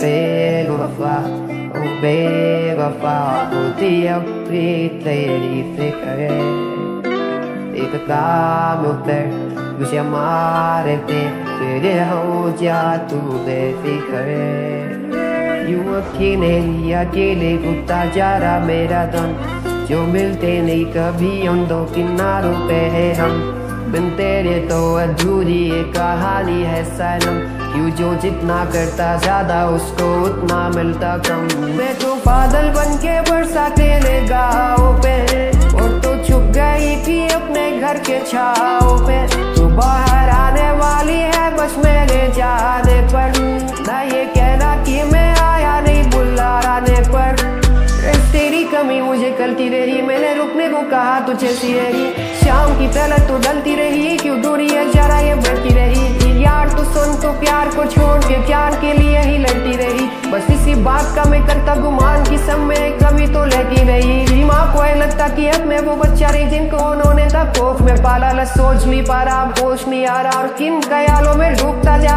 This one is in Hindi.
बेवफा ho già tu बेफिक्र यूँ अकेले ही अकेले कुत्ता जा रहा मेरा दम जो मिलते नहीं कभी उन दो किनारों पे है हम बिन तेरे तो अधूरी एक कहानी है सनम। क्यों जो जितना करता ज़्यादा उसको उतना मिलता कम। मैं तो बादल बन के बरसा तेरे गाँव पे। और तो छुप गई थी अपने घर के छाव पे। तू बाहर आने वाली है बस मेरे जाने पर। ना ये कहना कि मैं आया नहीं बुलाने पर। तेरी कमी मुझे कलती रही मैंने रुकने को कहा तुझे सी रही शाम की तरह तो डलती रही, क्यों दूरी है जरा ये बढ़ती रही? यार तू सुन तो प्यार को छोड़ के प्यार के लिए ही लड़ती रही। बस इसी बात का मैं करता गुमान की सब में कभी तो लगी रही। माँ को लगता कि अब मैं वो बच्चा रही जिनको उन्होंने तक कोख में पाला। सोच नहीं पा रहा होश नहीं आ रहा और किन ख्यालों में डूबता जा रहा।